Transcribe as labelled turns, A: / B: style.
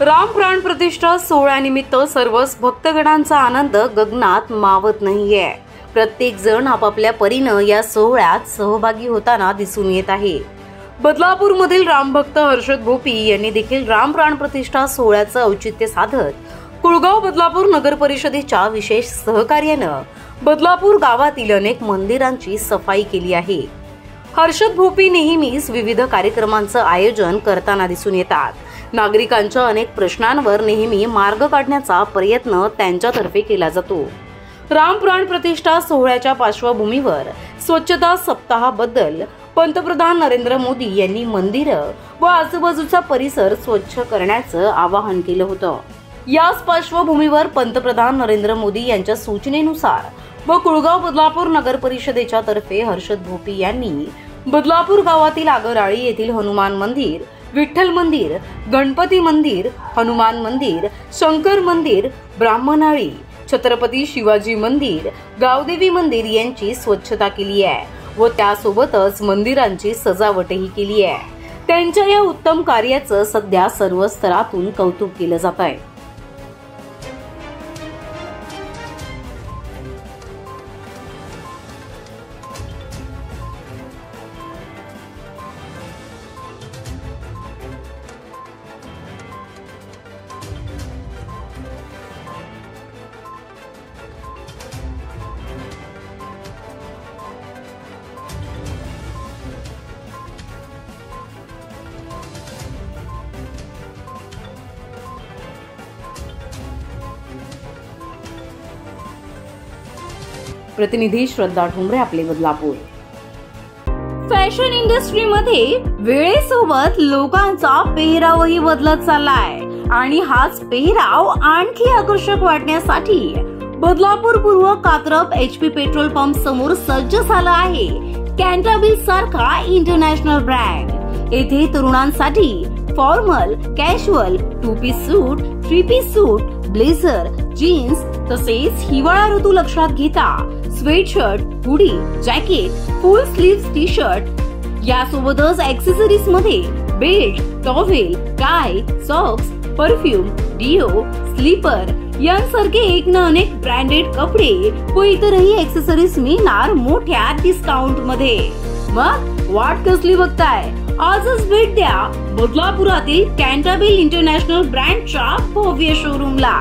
A: राम प्राण प्रतिष्ठा सोहळ्यानिमित्त सर्वच भक्तगणांचा आनंद गगनात मावत नाहीये. प्रत्येक जण आपापल्या परीनं या सोहळ्यात सहभागी होताना दिसून येत आहे. बदलापूरमधील रामभक्त हर्षद भोपी यांनी देखील राम प्राण प्रतिष्ठा सोहळ्याचं औचित्य साधत कुळगाव बदलापूर नगर परिषदेच्या विशेष सहकार्यानं बदलापूर गावातील अनेक मंदिरांची सफाई केली आहे. हर्षद भोपी नेहमीच विविध कार्यक्रमांचं आयोजन करताना दिसून येतात. नागरिकांच्या अनेक प्रश्नांवर नेहमी मार्ग काढण्याचा प्रयत्न त्यांच्यातर्फे केला जातो. रामप्राण प्रतिष्ठा सोहळ्याच्या पार्श्वभूमीवर स्वच्छता सप्ताहाबद्दल पंतप्रधान नरेंद्र मोदी यांनी मंदिरं व आजूबाजूचा परिसर स्वच्छ करण्याचं आवाहन केलं होतं. याच पार्श्वभूमीवर पंतप्रधान नरेंद्र मोदी यांच्या सूचनेनुसार व कुळगाव बदलापूर नगर परिषदेच्या तर्फे हर्षद भोपी यांनी बदलापूर गावातील आगराळी येथील हनुमान मंदिर विठ्ठल मंदिर गणपती मंदिर हनुमान मंदिर शंकर मंदिर ब्राह्मणाळी छत्रपती शिवाजी मंदिर गावदेवी मंदिर यांची स्वच्छता केली आहे व त्यासोबतच मंदिरांची सजावटही केली आहे. त्यांच्या या उत्तम कार्याचं सध्या सर्व स्तरातून कौतुक केलं जात आहे. प्रतिनिधी श्रद्धा ठोंबरे आपले बदलापूर. फॅशन इंडस्ट्रीमध्ये वेळेसोबत लोकांचा पेहरावही बदलत चाललाय. आणि हाच पेहराव आणखी आकर्षक वाटण्यासाठी बदलापूर पूर्व कात्रप एचपी पेट्रोल पंप समोर सज्ज झाला आहे. कॅन्टाबिल सारखा इंटरनॅशनल ब्रँड येथे तरुणांसाठी formal casual two piece suit three piece suit blazer jeans तसेच हिवाळा ऋतू लक्षात घेता sweatshirt hoodie jacket full sleeve T shirt यासोबतच ऍक्सेसरीजमध्ये belt towel tie socks perfume deo slipper यांसारखे एक ना अनेक ब्रँडेड कपडे व इतरही ऍक्सेसरीज मिळणार मोठ्या डिस्काउंटमध्ये. मग वाट कसली बघताय? आजच भेट द्या बदलापुरातील कॅन्टाबिल इंटरनॅशनल ब्रँडच्या भव्य शोरूमला